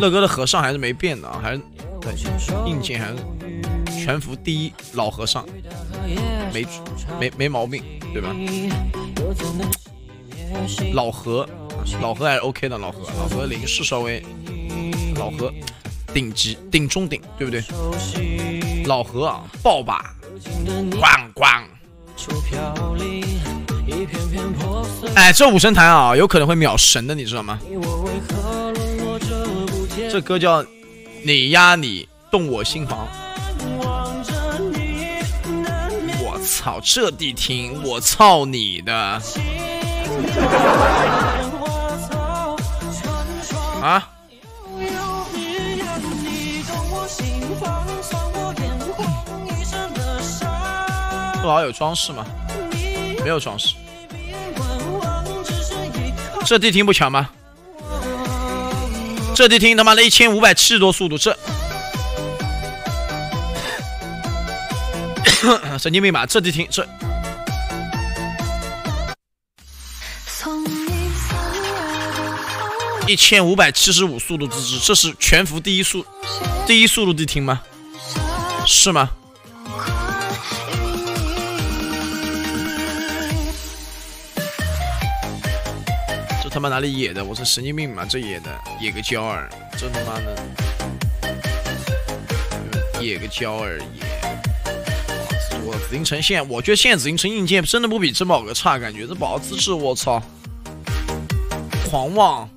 乐哥的和尚还是没变的啊，还是对硬件还是全服第一老和尚，没没没毛病，对吧？老何，老何还是 OK 的，老何，老何零是稍微老何顶级顶中顶，对不对？老何啊，爆吧，咣咣！哎，这五神坛啊，有可能会秒神的，你知道吗？这歌叫《你压你动我心房》。我操，这地听，我操你的！啊？不好有装饰吗？没有装饰。这地听不强吗？这地听他妈的一千五百七十多速度，这 神经病吧？这地听这一千五百七十五速度之之，这是全服第一速第一速度地听吗？是吗？他妈哪里野的？我是神经病吗？这野的野个娇儿，这他妈的野个娇儿野！我紫禁城现，我觉得现在紫禁城硬件真的不比珍宝阁差，感觉这宝资质，我操！狂妄！